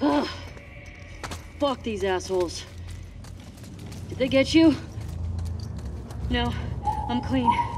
Ugh. Fuck these assholes. Did they get you? No, I'm clean.